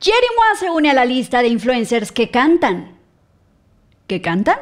Jerry Moa se une a la lista de influencers que cantan. ¿Que cantan?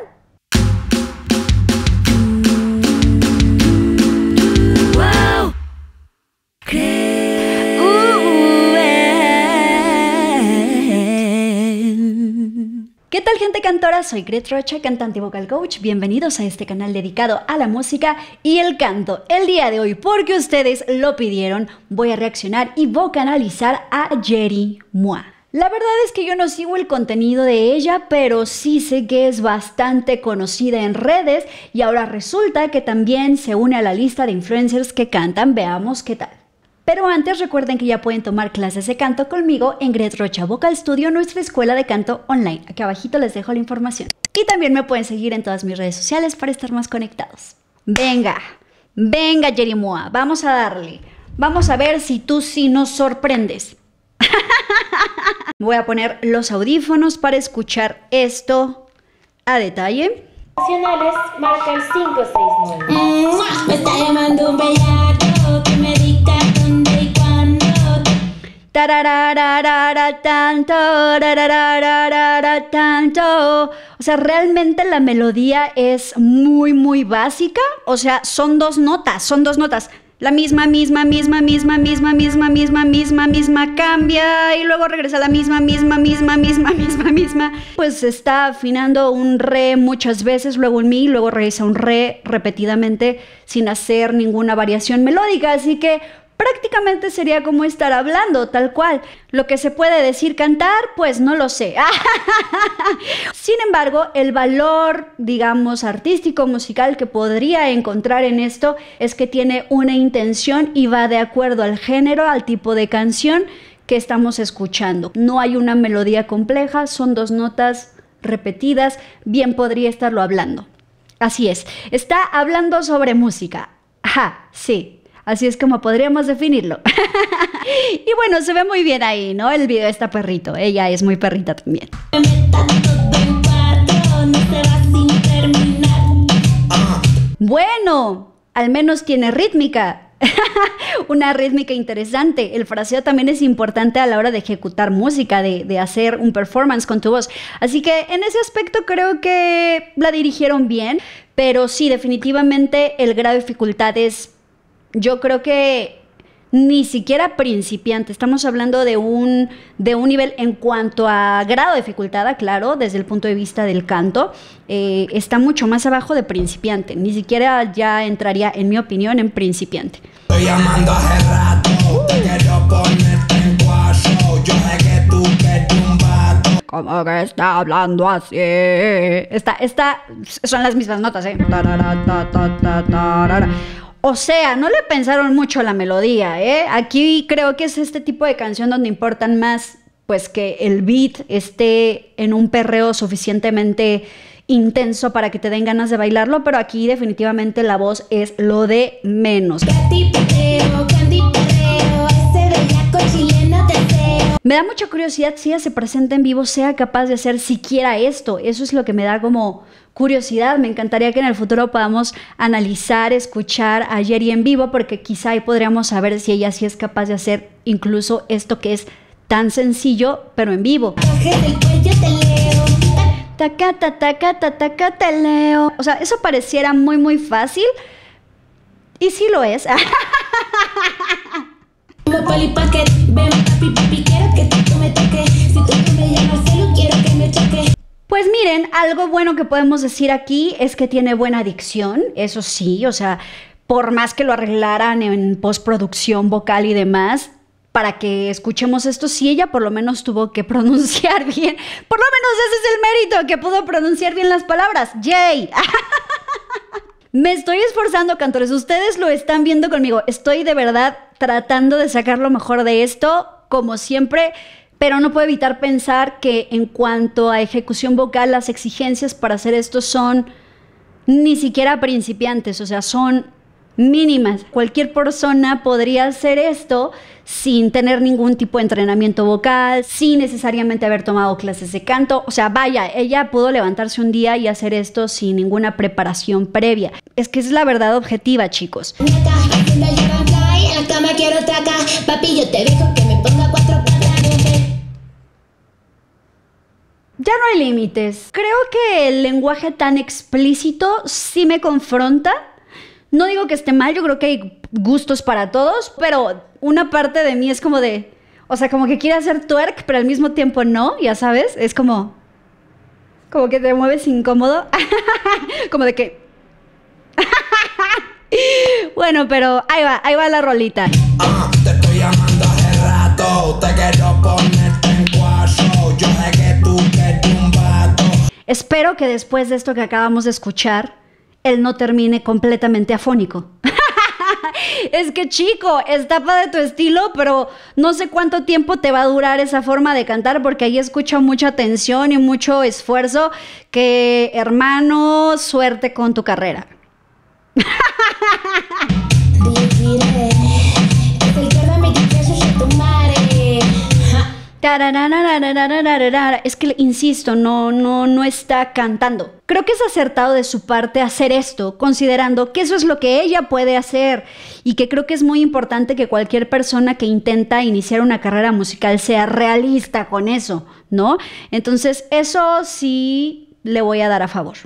Tal gente cantora? Soy Gret Rocha, cantante y vocal coach. Bienvenidos a este canal dedicado a la música y el canto. El día de hoy, porque ustedes lo pidieron, voy a reaccionar y vocalizar a Jerry Moa. La verdad es que yo no sigo el contenido de ella, pero sí sé que es bastante conocida en redes y ahora resulta que también se une a la lista de influencers que cantan. Veamos qué tal. Pero antes recuerden que ya pueden tomar clases de canto conmigo en Gret Rocha Vocal Studio, nuestra escuela de canto online. Aquí abajito les dejo la información. Y también me pueden seguir en todas mis redes sociales para estar más conectados. Venga, venga Jerimoa, vamos a darle. Vamos a ver si tú sí nos sorprendes. Voy a poner los audífonos para escuchar esto a detalle. Nacionales marca el 569. Me está llamando un bellaco tanto, tanto. O sea, realmente la melodía es muy, muy básica. O sea, son dos notas, son dos notas. La misma, misma, misma, misma, misma, misma, misma, misma, misma, cambia y luego regresa la misma, misma, misma, misma, misma, misma. Pues está afinando un re muchas veces, luego un mi, luego regresa un re repetidamente sin hacer ninguna variación melódica. Así que prácticamente sería como estar hablando, tal cual. Lo que se puede decir cantar, pues no lo sé. Sin embargo, el valor, digamos, artístico, musical que podría encontrar en esto es que tiene una intención y va de acuerdo al género, al tipo de canción que estamos escuchando. No hay una melodía compleja, son dos notas repetidas, bien podría estarlo hablando. Así es, está hablando sobre música. Ajá, sí, Así es como podríamos definirlo. y bueno, se ve muy bien ahí, ¿no? El video está perrito. Ella es muy perrita también. Bueno, al menos tiene rítmica. Una rítmica interesante. El fraseo también es importante a la hora de ejecutar música, de, de, hacer un performance con tu voz. Así que en ese aspecto creo que la dirigieron bien, pero sí, definitivamente el grado de dificultad es yo creo que ni siquiera principiante, estamos hablando de un, de un nivel en cuanto a grado de dificultad, claro, desde el punto de vista del canto, eh, está mucho más abajo de principiante, ni siquiera ya entraría, en mi opinión, en principiante. Estoy llamando hace rato, te quiero ponerte en cuatro, yo sé que tú. Como que está hablando así. Esta, esta, son las mismas notas, ¿eh? O sea, no le pensaron mucho la melodía, ¿eh? Aquí creo que es este tipo de canción donde importan más, pues que el beat esté en un perreo suficientemente intenso para que te den ganas de bailarlo, pero aquí definitivamente la voz es lo de menos. Candy candy ese. Me da mucha curiosidad si ella se presenta en vivo, sea capaz de hacer siquiera esto. Eso es lo que me da como curiosidad. Me encantaría que en el futuro podamos analizar, escuchar a Jerry en vivo, porque quizá ahí podríamos saber si ella sí es capaz de hacer incluso esto que es tan sencillo, pero en vivo. Coge del cuello te leo. Taca, ta, taca, ta, taca, te leo. O sea, eso pareciera muy, muy fácil. Y sí lo es. Si. Pues miren, algo bueno que podemos decir aquí es que tiene buena dicción, eso sí, o sea, por más que lo arreglaran en postproducción vocal y demás, para que escuchemos esto, sí ella por lo menos tuvo que pronunciar bien, por lo menos ese es el mérito, que pudo pronunciar bien las palabras, ¡yay! Me estoy esforzando, cantores, ustedes lo están viendo conmigo, estoy de verdad tratando de sacar lo mejor de esto, como siempre pero no puedo evitar pensar que en cuanto a ejecución vocal, las exigencias para hacer esto son ni siquiera principiantes, o sea, son mínimas. Cualquier persona podría hacer esto sin tener ningún tipo de entrenamiento vocal, sin necesariamente haber tomado clases de canto. O sea, vaya, ella pudo levantarse un día y hacer esto sin ninguna preparación previa. Es que es la verdad objetiva, chicos. Ya no hay límites. Creo que el lenguaje tan explícito sí me confronta. No digo que esté mal, yo creo que hay gustos para todos, pero una parte de mí es como de, o sea, como que quiere hacer twerk, pero al mismo tiempo no, ya sabes, es como, como que te mueves incómodo, como de que... bueno, pero ahí va, ahí va la rolita. Ah, te estoy llamando hace rato, te quiero ponerte en cuatro. Yo sé que tú quieres un vato. Espero que después de esto que acabamos de escuchar, él no termine completamente afónico. es que chico, está de tu estilo, pero no sé cuánto tiempo te va a durar esa forma de cantar porque ahí escucho mucha tensión y mucho esfuerzo. Que hermano, suerte con tu carrera. Es que, insisto, no, no, no está cantando. Creo que es acertado de su parte hacer esto, considerando que eso es lo que ella puede hacer y que creo que es muy importante que cualquier persona que intenta iniciar una carrera musical sea realista con eso, ¿no? Entonces, eso sí le voy a dar a favor.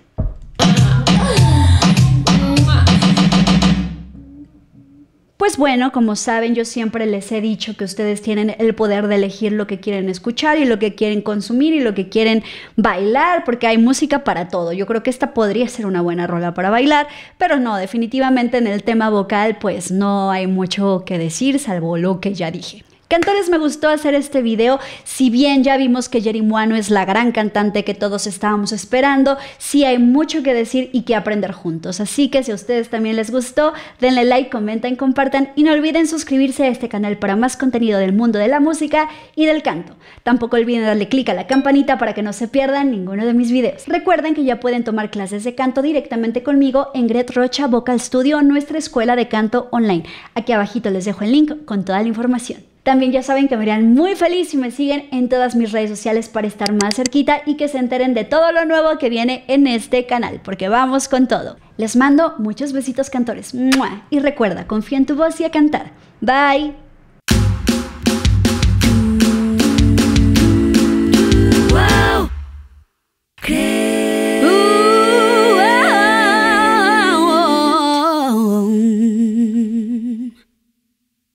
Pues bueno, como saben, yo siempre les he dicho que ustedes tienen el poder de elegir lo que quieren escuchar y lo que quieren consumir y lo que quieren bailar, porque hay música para todo. Yo creo que esta podría ser una buena rola para bailar, pero no, definitivamente en el tema vocal pues no hay mucho que decir, salvo lo que ya dije. Cantores, me gustó hacer este video. Si bien ya vimos que Jerry Muano es la gran cantante que todos estábamos esperando, sí hay mucho que decir y que aprender juntos. Así que si a ustedes también les gustó, denle like, comenten, compartan y no olviden suscribirse a este canal para más contenido del mundo de la música y del canto. Tampoco olviden darle click a la campanita para que no se pierdan ninguno de mis videos. Recuerden que ya pueden tomar clases de canto directamente conmigo en Gret Rocha Vocal Studio, nuestra escuela de canto online. Aquí abajito les dejo el link con toda la información. También ya saben que me harían muy feliz si me siguen en todas mis redes sociales para estar más cerquita y que se enteren de todo lo nuevo que viene en este canal, porque vamos con todo. Les mando muchos besitos cantores. ¡Mua! Y recuerda, confía en tu voz y a cantar. Bye.